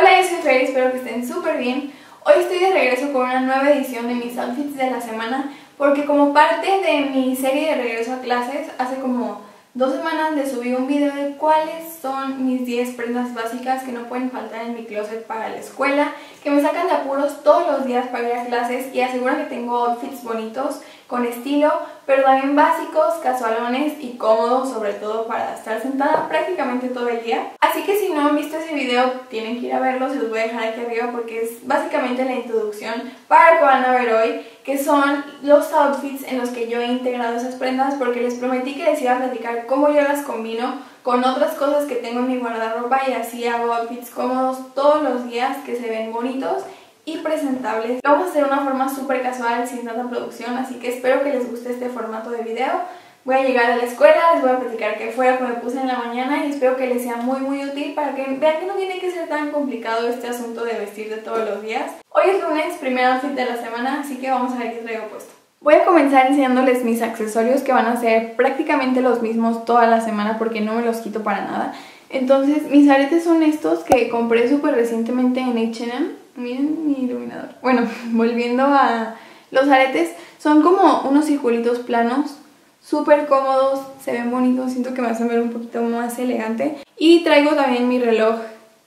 Hola, yo soy Fer, espero que estén súper bien. Hoy estoy de regreso con una nueva edición de mis outfits de la semana porque como parte de mi serie de regreso a clases, hace como dos semanas les subí un video de cuáles son mis 10 prendas básicas que no pueden faltar en mi closet para la escuela, que me sacan de apuros todos los días para ir a clases y aseguran que tengo outfits bonitos, con estilo, pero también básicos, casualones y cómodos, sobre todo para estar sentada prácticamente todo el día. Así que si no han visto ese video, tienen que ir a verlo, se los voy a dejar aquí arriba porque es básicamente la introducción para lo que van a ver hoy, que son los outfits en los que yo he integrado esas prendas porque les prometí que les iba a platicar cómo yo las combino con otras cosas que tengo en mi guardarropa y así hago outfits cómodos todos los días que se ven bonitos y presentables. Vamos a hacer una forma súper casual, sin tanta producción, así que espero que les guste este formato de video. Voy a llegar a la escuela, les voy a platicar qué fue lo que me puse en la mañana y espero que les sea muy muy útil para que vean que no tiene que ser tan complicado este asunto de vestir de todos los días. Hoy es lunes, primer outfit de la semana, así que vamos a ver qué traigo puesto. Voy a comenzar enseñándoles mis accesorios que van a ser prácticamente los mismos toda la semana porque no me los quito para nada. Entonces mis aretes son estos que compré súper recientemente en H&M Miren mi iluminador. Bueno, volviendo a los aretes, son como unos circulitos planos, súper cómodos, se ven bonitos, siento que me hacen ver un poquito más elegante. Y traigo también mi reloj,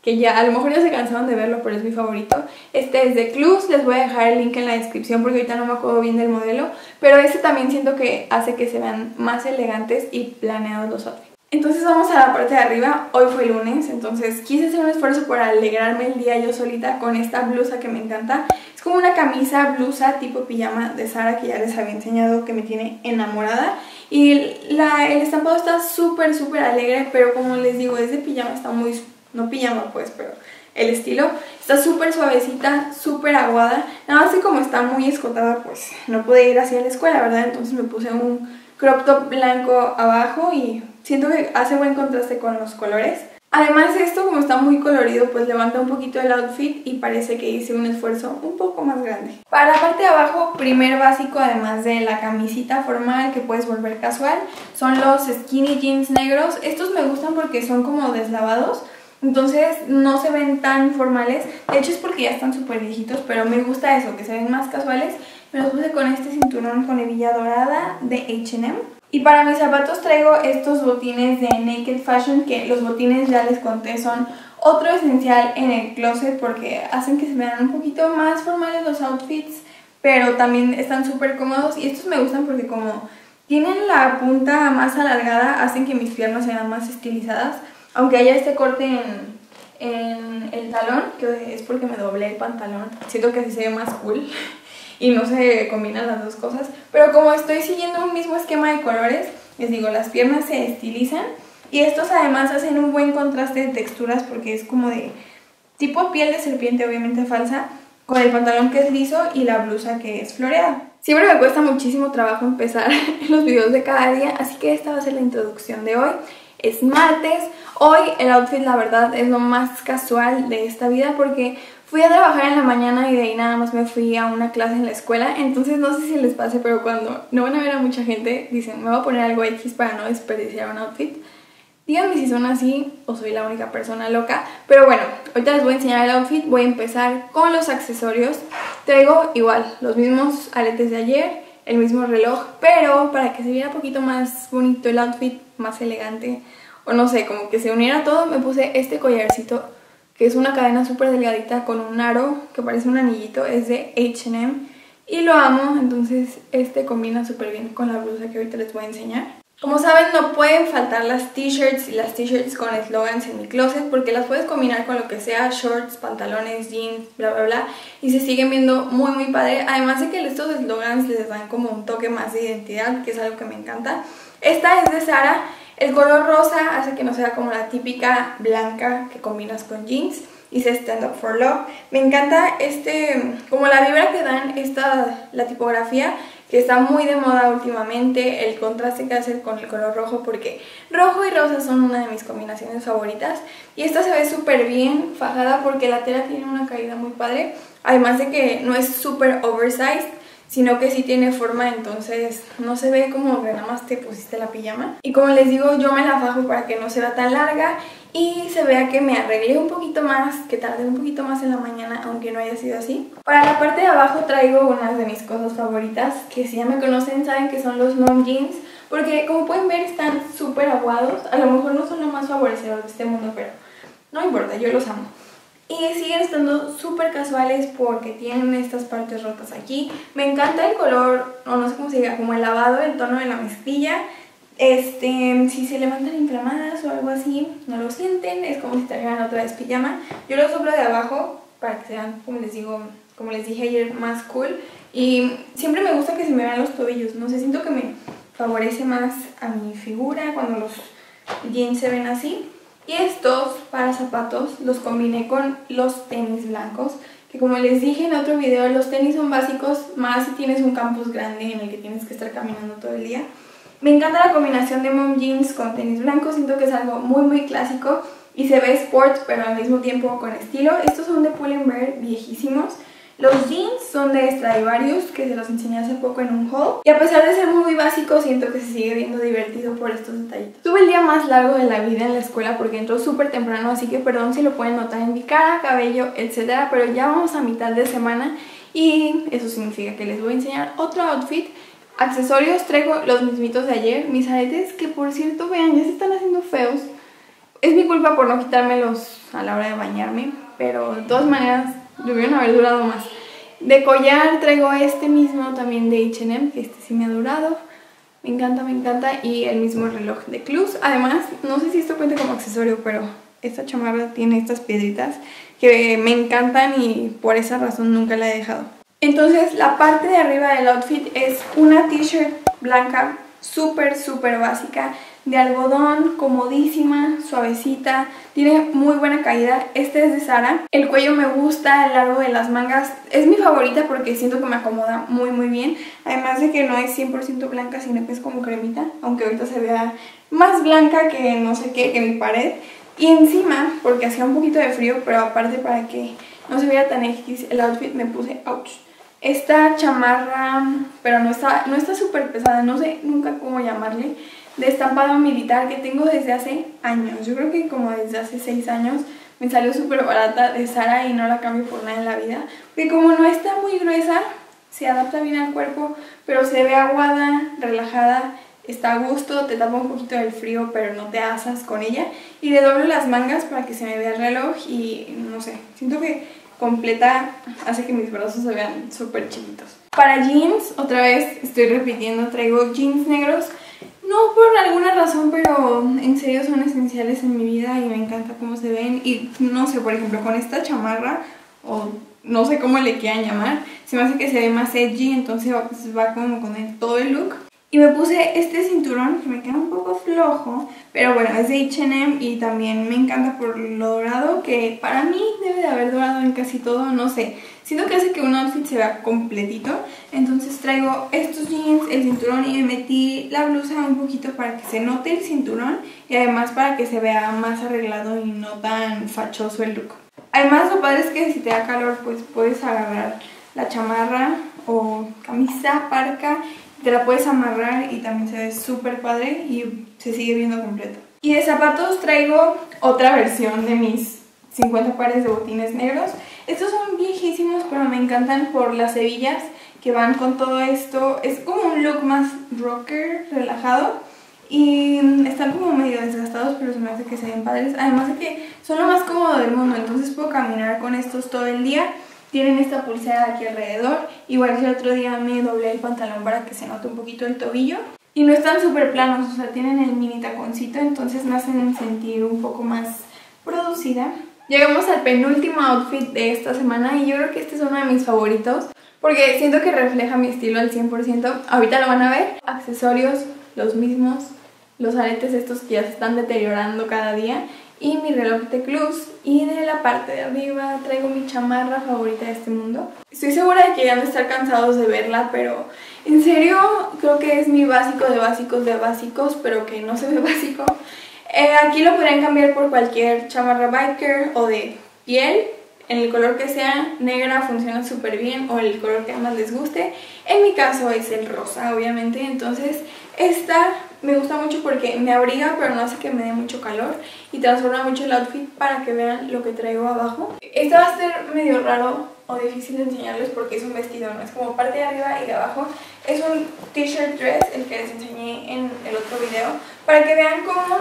que ya a lo mejor ya se cansaron de verlo, pero es mi favorito. Este es de Clues, les voy a dejar el link en la descripción porque ahorita no me acuerdo bien del modelo. Pero este también siento que hace que se vean más elegantes y planeados los outfits. Entonces vamos a la parte de arriba, hoy fue lunes, entonces quise hacer un esfuerzo por alegrarme el día yo solita con esta blusa que me encanta. Es como una camisa blusa tipo pijama de Sara que ya les había enseñado que me tiene enamorada. Y la, el estampado está súper súper alegre, pero como les digo, es de pijama, está muy... no pijama pues, pero el estilo. Está súper suavecita, súper aguada. Nada más que como está muy escotada, pues no pude ir así a la escuela, ¿verdad? Entonces me puse un crop top blanco abajo y Siento que hace buen contraste con los colores. Además esto, como está muy colorido, pues levanta un poquito el outfit y parece que hice un esfuerzo un poco más grande. Para la parte de abajo, primer básico, además de la camisita formal que puedes volver casual, son los skinny jeans negros. Estos me gustan porque son como deslavados, entonces no se ven tan formales. De hecho es porque ya están súper viejitos, pero me gusta eso, que se ven más casuales. Me los puse con este cinturón con hebilla dorada de H&M. Y para mis zapatos traigo estos botines de Naked Fashion, que los botines ya les conté son otro esencial en el closet porque hacen que se vean un poquito más formales los outfits, pero también están súper cómodos. Y estos me gustan porque como tienen la punta más alargada, hacen que mis piernas sean más estilizadas, aunque haya este corte en, en el talón, que es porque me doblé el pantalón, siento que así se ve más cool y no se combinan las dos cosas. Pero como estoy siguiendo un mismo esquema de colores, les digo, las piernas se estilizan y estos además hacen un buen contraste de texturas porque es como de tipo piel de serpiente, obviamente falsa, con el pantalón que es liso y la blusa que es floreada. Siempre me cuesta muchísimo trabajo empezar los videos de cada día, así que esta va a ser la introducción de hoy. Es martes, hoy el outfit la verdad es lo más casual de esta vida porque Fui a trabajar en la mañana y de ahí nada más me fui a una clase en la escuela, entonces no sé si les pase, pero cuando no van a ver a mucha gente, dicen, me voy a poner algo X para no desperdiciar un outfit. Díganme si son así o soy la única persona loca. Pero bueno, ahorita les voy a enseñar el outfit. Voy a empezar con los accesorios. Traigo igual los mismos aretes de ayer, el mismo reloj, pero para que se viera un poquito más bonito el outfit, más elegante, o no sé, como que se uniera todo, me puse este collarcito que es una cadena súper delgadita con un aro que parece un anillito, es de H&M y lo amo, entonces este combina súper bien con la blusa que ahorita les voy a enseñar. Como saben, no pueden faltar las t-shirts y las t-shirts con eslogans en mi closet porque las puedes combinar con lo que sea, shorts, pantalones, jeans, bla bla bla y se siguen viendo muy muy padre. Además de que estos eslogans les dan como un toque más de identidad, que es algo que me encanta. Esta es de Sara el color rosa hace que no sea como la típica blanca que combinas con jeans. Dice Stand Up for Love. Me encanta este, como la vibra que dan esta, la tipografía, que está muy de moda últimamente, el contraste que hace con el color rojo, porque rojo y rosa son una de mis combinaciones favoritas. Y esta se ve súper bien fajada porque la tela tiene una caída muy padre, además de que no es súper oversized, sino que sí tiene forma, entonces no se ve como que nada más te pusiste la pijama. Y como les digo, yo me la fajo para que no se vea tan larga y se vea que me arreglé un poquito más, que tardé un poquito más en la mañana, aunque no haya sido así. Para la parte de abajo traigo unas de mis cosas favoritas, que si ya me conocen saben que son los mom jeans, porque como pueden ver están súper aguados, a lo mejor no son lo más favorecedor de este mundo, pero no importa, yo los amo. Y siguen estando súper casuales porque tienen estas partes rotas aquí. Me encanta el color, o no sé cómo se diga, como el lavado, el tono de la mezclilla. Este, si se levantan inflamadas o algo así, no lo sienten, es como si trajeran otra vez pijama. Yo lo soplo de abajo para que sean, como les digo, como les dije ayer, más cool. Y siempre me gusta que se me vean los tobillos, no sé, siento que me favorece más a mi figura cuando los jeans se ven así. Y estos para zapatos los combiné con los tenis blancos, que como les dije en otro video, los tenis son básicos, más si tienes un campus grande en el que tienes que estar caminando todo el día. Me encanta la combinación de mom jeans con tenis blancos, siento que es algo muy muy clásico y se ve sport pero al mismo tiempo con estilo. Estos son de Pull&Bear viejísimos. Los jeans son de Stradivarius, que se los enseñé hace poco en un haul. Y a pesar de ser muy básicos, siento que se sigue viendo divertido por estos detallitos. Tuve el día más largo de la vida en la escuela porque entró súper temprano, así que perdón si lo pueden notar en mi cara, cabello, etc. Pero ya vamos a mitad de semana y eso significa que les voy a enseñar otro outfit Accesorios traigo los mismitos de ayer, mis aretes que por cierto vean ya se están haciendo feos. Es mi culpa por no quitármelos a la hora de bañarme, pero de todas maneras debieron haber durado más. De collar traigo este mismo también de H&M, que este sí me ha durado. Me encanta, me encanta. Y el mismo reloj de Clues. Además, no sé si esto cuenta como accesorio, pero esta chamarra tiene estas piedritas que me encantan y por esa razón nunca la he dejado. Entonces la parte de arriba del outfit es una t-shirt blanca súper súper básica de algodón, comodísima, suavecita, tiene muy buena caída. Este es de Sara. El cuello me gusta, el largo de las mangas es mi favorita porque siento que me acomoda muy muy bien. Además de que no es 100% blanca, sino que es como cremita, aunque ahorita se vea más blanca que no sé qué, que mi pared. Y encima, porque hacía un poquito de frío, pero aparte para que no se vea tan X el outfit, me puse, ouch, esta chamarra, pero no está no está súper pesada, no sé nunca cómo llamarle, de estampado militar que tengo desde hace años. Yo creo que como desde hace 6 años me salió súper barata de Sara y no la cambio por nada en la vida. Porque como no está muy gruesa, se adapta bien al cuerpo, pero se ve aguada, relajada, está a gusto, te tapa un poquito del frío, pero no te asas con ella. Y le doblo las mangas para que se me vea el reloj y no sé, siento que completa hace que mis brazos se vean súper chiquitos. Para jeans, otra vez estoy repitiendo, traigo jeans negros. No por alguna razón, pero en serio son esenciales en mi vida y me encanta cómo se ven. Y no sé, por ejemplo, con esta chamarra, o no sé cómo le quieran llamar, se me hace que se ve más edgy, entonces va, como con el, todo el look. Y me puse este cinturón que me queda un poco flojo, pero bueno, es de H&M y también me encanta por lo dorado, que para mí debe de haber dorado en casi todo, no sé. Siento que hace que un outfit se vea completito, entonces traigo estos jeans, el cinturón y me metí la blusa un poquito para que se note el cinturón y además para que se vea más arreglado y no tan fachoso el look. Además lo padre es que si te da calor pues puedes agarrar la chamarra o camisa, parca te la puedes amarrar y también se ve súper padre y se sigue viendo completo. Y de zapatos traigo otra versión de mis 50 pares de botines negros. Estos son viejísimos, pero me encantan por las hebillas que van con todo esto. Es como un look más rocker, relajado. Y están como medio desgastados, pero se me hace que se ven padres. Además de que son lo más cómodo del mundo, entonces puedo caminar con estos todo el día tienen esta pulsera aquí alrededor. Igual que el otro día me doblé el pantalón para que se note un poquito el tobillo. Y no están súper planos, o sea, tienen el mini taconcito, entonces me hacen sentir un poco más producida. Llegamos al penúltimo outfit de esta semana y yo creo que este es uno de mis favoritos porque siento que refleja mi estilo al 100%. Ahorita lo van a ver. Accesorios, los mismos. Los aretes estos que ya se están deteriorando cada día y mi reloj de Clues y de la parte de arriba traigo mi chamarra favorita de este mundo. Estoy segura de que ya no estar cansados de verla, pero en serio creo que es mi básico de básicos de básicos, pero que no se ve básico. Eh, aquí lo podrían cambiar por cualquier chamarra biker o de piel, en el color que sea, negra funciona súper bien o el color que más les guste. En mi caso es el rosa, obviamente, entonces esta me gusta mucho porque me abriga pero no hace que me dé mucho calor y transforma mucho el outfit para que vean lo que traigo abajo. Este va a ser medio raro o difícil de enseñarles porque es un vestido, no es como parte de arriba y de abajo. Es un t-shirt dress, el que les enseñé en el otro video, para que vean cómo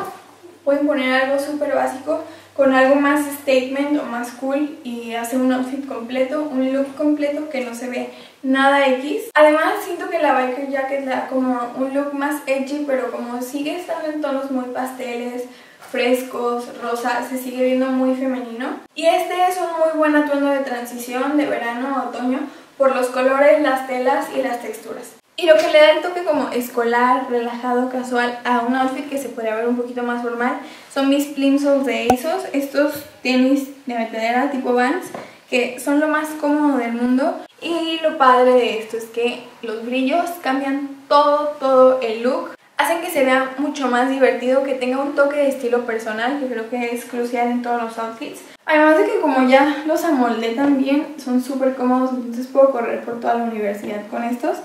pueden poner algo súper básico con algo más statement o más cool y hacer un outfit completo, un look completo que no se ve nada X. Además siento que la biker jacket da como un look más edgy pero como sigue estando en tonos muy pasteles, frescos, rosa, se sigue viendo muy femenino. Y este es un muy buen atuendo de transición de verano a otoño por los colores, las telas y las texturas. Y lo que le da el toque como escolar, relajado, casual a un outfit que se podría ver un poquito más formal son mis plimsolls de ASOS, estos tenis de metedera tipo Vans que son lo más cómodo del mundo y lo padre de esto es que los brillos cambian todo, todo el look hacen que se vea mucho más divertido, que tenga un toque de estilo personal, que creo que es crucial en todos los outfits. Además de que como ya los amoldé también, son súper cómodos, entonces puedo correr por toda la universidad con estos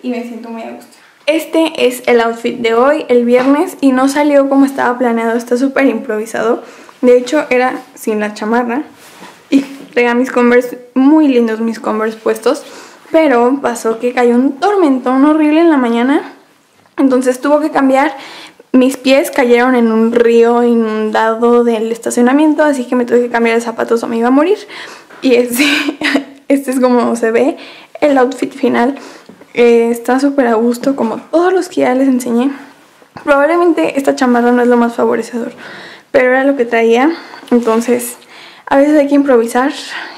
y me siento muy a gusto. Este es el outfit de hoy, el viernes, y no salió como estaba planeado, está súper improvisado. De hecho, era sin la chamarra traía mis Converse, muy lindos mis Converse puestos, pero pasó que cayó un tormentón horrible en la mañana, entonces tuvo que cambiar. Mis pies cayeron en un río inundado del estacionamiento, así que me tuve que cambiar de zapatos o me iba a morir. Y este, este es como se ve el outfit final. Eh, está súper a gusto, como todos los que ya les enseñé. Probablemente esta chamarra no es lo más favorecedor, pero era lo que traía. Entonces, a veces hay que improvisar,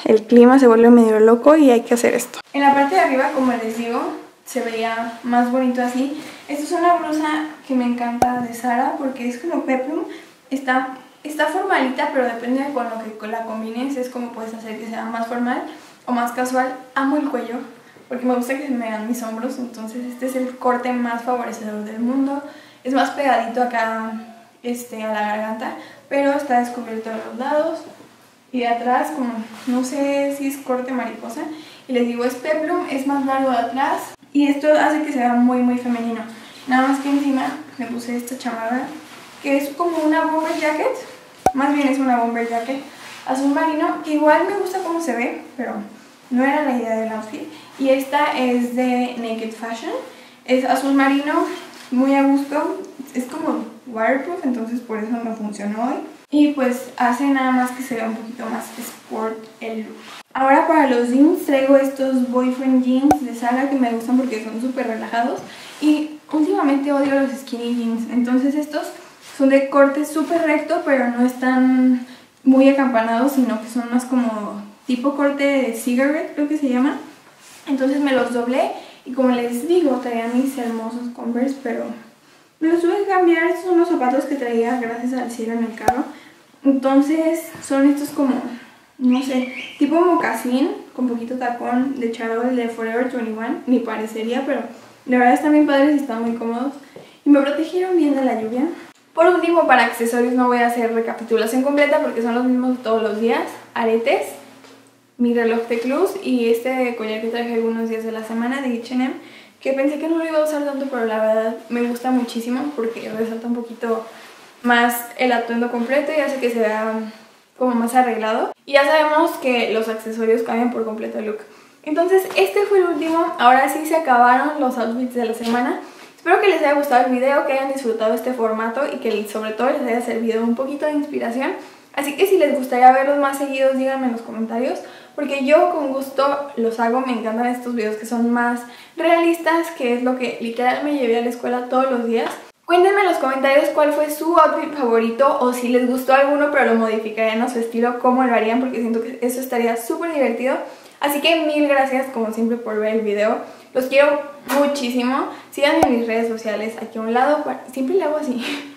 el clima se vuelve medio loco y hay que hacer esto. En la parte de arriba, como les digo, se veía más bonito así. Esta es una blusa que me encanta de Sara porque es como peplum. Está, está formalita, pero depende de con lo que la combines, es como puedes hacer que sea más formal o más casual. Amo el cuello, porque me gusta que se me vean mis hombros, entonces este es el corte más favorecedor del mundo. Es más pegadito acá este, a la garganta, pero está descubierto de los lados y de atrás como, no sé si es corte mariposa. Y les digo, es peplum, es más largo de atrás y esto hace que se vea muy muy femenino. Nada más que encima me puse esta chamarra, que es como una bomber jacket, más bien es una bomber jacket azul marino, que igual me gusta cómo se ve, pero no era la idea del outfit. Y esta es de Naked Fashion. Es azul marino, muy a gusto. Es como waterproof, entonces por eso me funcionó hoy. Y pues hace nada más que se vea un poquito más sport el look. Ahora para los jeans traigo estos boyfriend jeans de Sara que me gustan porque son súper relajados. Y últimamente odio los skinny jeans. Entonces estos son de corte súper recto pero no están muy acampanados sino que son más como tipo corte de cigarette, creo que se llama. Entonces me los doblé y como les digo, traía mis hermosos Converse, pero me los tuve que cambiar. Estos son los zapatos que traía gracias al cielo en el carro. Entonces son estos como, no sé, tipo mocasín con poquito tacón de charol de Forever 21, ni parecería, pero de verdad están bien padres y están muy cómodos. Y me protegieron bien de la lluvia. Por último, para accesorios no voy a hacer recapitulación completa porque son los mismos todos los días. Aretes, mi reloj de Clues y este collar que traje algunos días de la semana de H&M que pensé que no lo iba a usar tanto pero la verdad me gusta muchísimo porque resalta un poquito más el atuendo completo y hace que se vea como más arreglado. Y ya sabemos que los accesorios cambian por completo el look. Entonces este fue el último, ahora sí se acabaron los outfits de la semana. Espero que les haya gustado el video, que hayan disfrutado este formato y que sobre todo les haya servido un poquito de inspiración. Así que si les gustaría verlos más seguidos, díganme en los comentarios porque yo con gusto los hago, me encantan estos videos que son más realistas, que es lo que literal me llevé a la escuela todos los días. Cuéntenme en los comentarios cuál fue su outfit favorito o si les gustó alguno pero lo modificarían a su estilo, cómo lo harían porque siento que eso estaría súper divertido. Así que mil gracias como siempre por ver el video. Los quiero muchísimo. Síganme en mis redes sociales aquí a un lado. Siempre le hago así.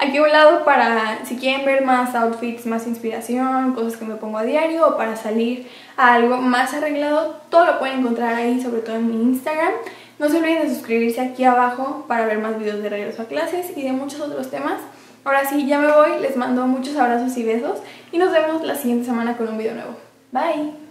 Aquí a un lado para si quieren ver más outfits, más inspiración, cosas que me pongo a diario o para salir a algo más arreglado, todo lo pueden encontrar ahí, sobre todo en mi Instagram. No se olviden de suscribirse aquí abajo para ver más videos de regreso a clases y de muchos otros temas. Ahora sí, ya me voy, les mando muchos abrazos y besos y nos vemos la siguiente semana con un video nuevo. Bye!